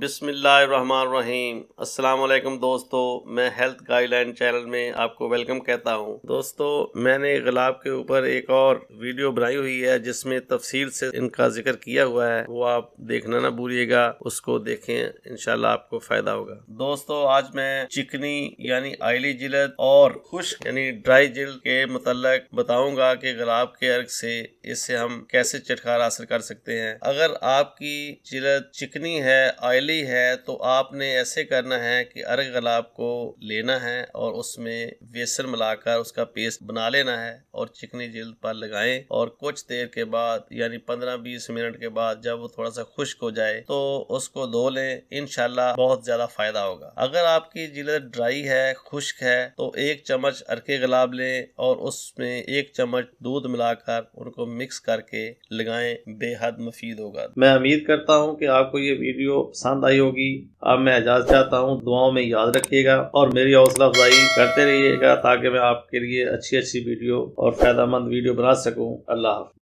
بسم اللہ الرحمن الرحیم۔ السلام علیکم دوستو، میں ہیلتھ گائیڈ لائن چینل میں آپ کو ویلکم کہتا ہوں۔ دوستو، میں نے غلاب کے اوپر ایک اور ویڈیو بنائی ہوئی ہے، جس میں تفصیل سے ان کا ذکر کیا ہوا ہے۔ وہ آپ دیکھنا نہ بھولیے گا، اس کو دیکھیں، انشاءاللہ آپ کو فائدہ ہوگا۔ دوستو، آج میں چکنی یعنی آئلی جلد اور خشک یعنی ڈرائی جلد کے متعلق بتاؤں گا کہ غلاب کے عرق سے اس سے ہم کیسے چٹکار حاصل کر سکتے ہیں۔ اگر آپ کی جلد چکنی ہے آئلی ہے تو آپ نے ایسے کرنا ہے کہ ارگ گلاب کو لینا ہے اور اس میں ویسن ملا کر اس کا پیسٹ بنا لینا ہے اور چکنی جلد پر لگائیں اور کچھ دیر کے بعد یعنی پندرہ بیس منٹ کے بعد جب وہ تھوڑا سا خشک ہو جائے تو اس کو دھو لیں، انشاءاللہ بہت زیادہ فائدہ ہوگا۔ اگر آپ کی جلد ڈرائی ہے، خشک ہے تو ایک چمچ ارکے گلاب لیں اور اس میں ایک چمچ دودھ ملا کر ان کو مکس کر کے لگائیں، بے حد مفید ہوگا۔ میں امید کرتا ہوں کہ آپ کو یہ ویڈیو پسند آئی ہوگی۔ اب میں اجازت چاہتا ہوں، دعاؤں میں یاد رکھیے گا اور میری حوصلہ افزائی کرتے رہیے گا تاکہ میں آپ کے لیے اچھی اچھی ویڈیو اور فائدہ مند ویڈیو بنا سکوں۔ اللہ حافظ۔